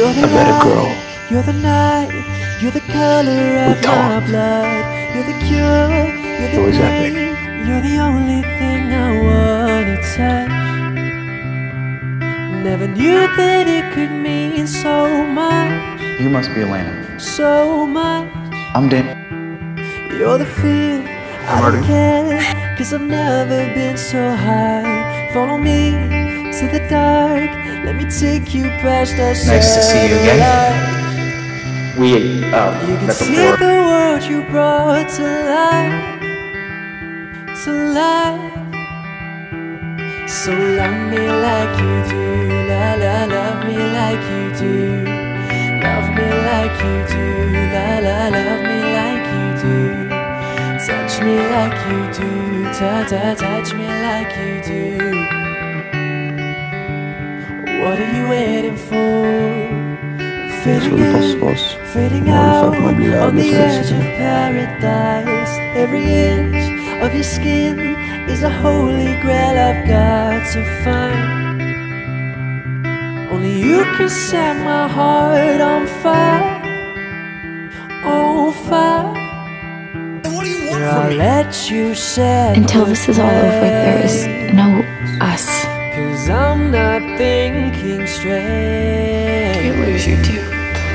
You're the I met a light, girl You're the night. You're the color of my talked. blood. You're the cure. You're the It was epic. You're the only thing I wanna touch. Never knew that it could mean so much, You must be Elena. so much. I'm Dan. You're the fear. I Marty. don't care, cause I've never been so high. Follow me to the dark. Let me take you past the Nice to see you again. We uh, You can met see before. the world you brought to life, to life. So love me like you do, la la, love me like you do, love me like you do, la la, love me like you do, touch me like you do, ta ta, touch me like you do. What are you waiting for? Fitting in, posso Fading out fatto una brigata, on the edge of paradise. Every inch of your skin is a holy grail I've got to find. Only you can set my heart on fire, on fire. Here, I'll let you set Until this is all over, there is no thinking straight. lose you too.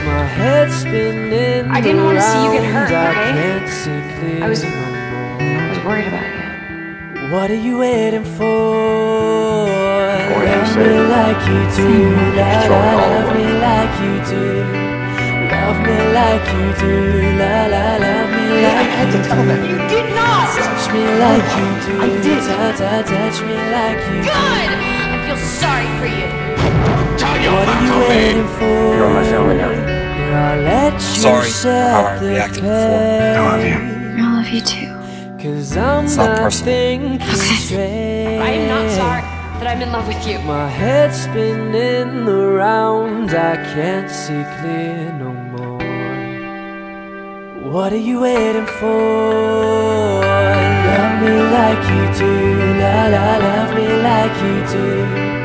My head's spinning. I didn't wanna see you get hurt, I okay? clear I was- I was worried about you. What are you waiting for? I love me like you do. Hmm. La la, love me like you do. Love me like you do. La la, love me like had you to tell do. them. You did not! Touch me like you do. I did. Touch me like you do. Good! I feel sorry for you. What are you waiting for? You're on my family now. Here, I'll let you Sorry for how I reacted before. I love you. I love you too. Cause I'm It's not not personal. Okay. straight. I am not sorry that I'm in love with you. My head's spinning around, I can't see clear no more. What are you waiting for? Love me like you do, la la, love me like you do.